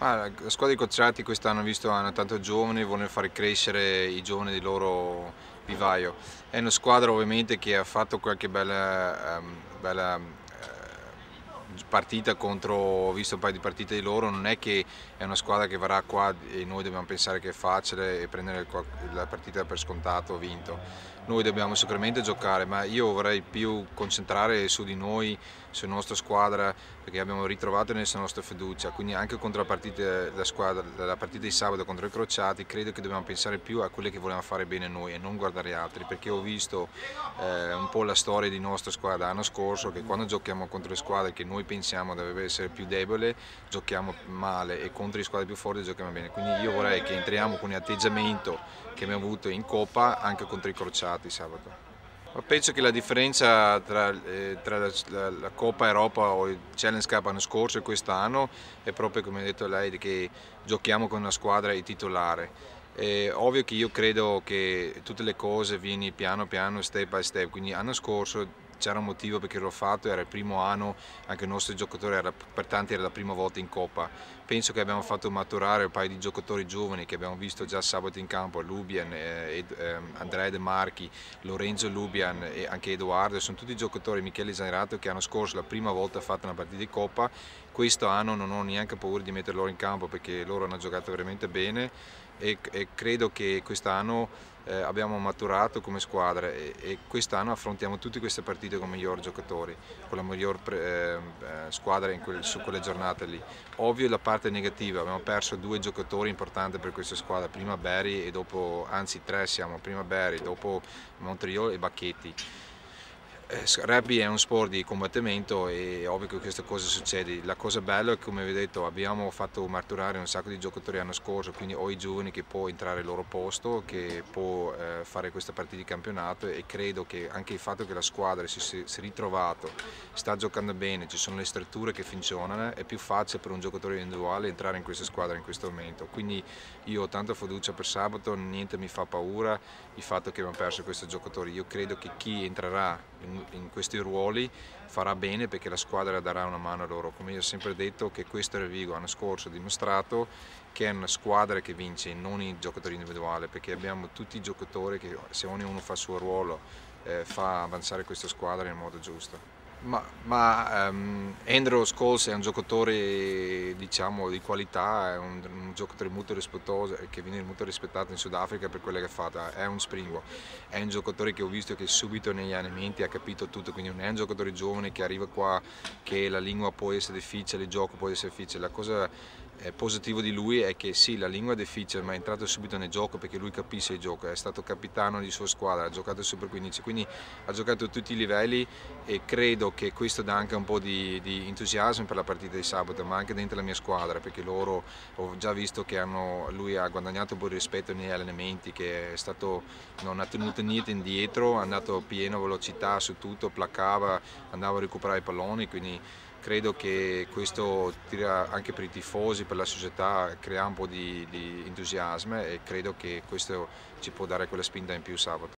Ma la squadra di Cozzati quest'anno visto hanno tanto giovani, vogliono fare crescere i giovani del loro vivaio. È una squadra ovviamente che ha fatto qualche bella, um, bella partita contro, ho visto un paio di partite di loro, non è che è una squadra che verrà qua e noi dobbiamo pensare che è facile e prendere la partita per scontato vinto. Noi dobbiamo sicuramente giocare, ma io vorrei più concentrare su di noi, sulla nostra squadra, perché abbiamo ritrovato nella nostra fiducia, quindi anche contro la partita, la, squadra, la partita di sabato contro i Crociati, credo che dobbiamo pensare più a quelle che vogliamo fare bene noi e non guardare altri, perché ho visto eh, un po' la storia di nostra squadra l'anno scorso, che quando giochiamo contro le squadre che noi pensiamo deve essere più debole, giochiamo male e contro le squadre più forti giochiamo bene. Quindi io vorrei che entriamo con l'atteggiamento che abbiamo avuto in Coppa anche contro i Crociati sabato. Ma penso che la differenza tra, eh, tra la, la, la, Coppa Europa o il Challenge Cup l'anno scorso e quest'anno è proprio come ha detto lei che giochiamo con una squadra titolare. È ovvio che io credo che tutte le cose vieni piano piano, step by step, quindi l'anno scorso c'era un motivo perché l'ho fatto, era il primo anno, anche il nostro giocatore era, per tanti era la prima volta in Coppa. Penso che abbiamo fatto maturare un paio di giocatori giovani che abbiamo visto già sabato in campo, Lubian, eh, eh, Andrea De Marchi, Lorenzo Lubian e anche Edoardo, sono tutti giocatori, Michele Zanerato che hanno scorso la prima volta fatto una partita di Coppa, questo anno non ho neanche paura di metterlo in campo perché loro hanno giocato veramente bene e, e credo che quest'anno eh, abbiamo maturato come squadra e, e quest'anno affrontiamo tutte queste partite con i migliori giocatori, con la miglior eh, eh, squadra quel, su quelle giornate lì. Ovvio la parte negativa, abbiamo perso due giocatori importanti per questa squadra, prima Berry e dopo, anzi tre siamo, prima Berry, dopo Montriol e Bacchetti. Eh, rugby è un sport di combattimento e ovvio che queste cose succedono. La cosa bella è che come vi ho detto abbiamo fatto maturare un sacco di giocatori l'anno scorso, quindi ho i giovani che può entrare al loro posto, che può eh, fare questa partita di campionato e credo che anche il fatto che la squadra si sia ritrovato, sta giocando bene, ci sono le strutture che funzionano, è più facile per un giocatore individuale entrare in questa squadra in questo momento. Quindi io ho tanta fiducia per sabato, niente mi fa paura il fatto che abbiamo perso questi giocatori. Io credo che chi entrerà in in questi ruoli farà bene perché la squadra darà una mano a loro. Come io ho sempre detto che questo Revigo l'anno scorso ha dimostrato che è una squadra che vince, non i giocatori individuali, perché abbiamo tutti i giocatori che se ognuno fa il suo ruolo eh, fa avanzare questa squadra in modo giusto. Ma, ma um, Andrew Scholes è un giocatore diciamo, di qualità, è un, un, giocatore molto rispettoso e che viene molto rispettato in Sudafrica per quello che ha fatto, è un springo, è un giocatore che ho visto che subito negli allenamenti ha capito tutto, quindi non è un giocatore giovane che arriva qua che la lingua può essere difficile, il gioco può essere difficile, la cosa eh, positivo di lui è che sì, la lingua è difficile, ma è entrato subito nel gioco perché lui capisce il gioco, è stato capitano di sua squadra, ha giocato Super 15, quindi ha giocato a tutti i livelli e credo che questo dà anche un po' di, di entusiasmo per la partita di sabato, ma anche dentro la mia squadra, perché loro ho già visto che hanno, lui ha guadagnato un po' di rispetto negli allenamenti, che stato, non ha tenuto niente indietro, è andato a piena velocità su tutto, placava, andava a recuperare i palloni, quindi credo che questo tira anche per i tifosi, per la società, crea un po' di, di entusiasmo e credo che questo ci può dare quella spinta in più sabato.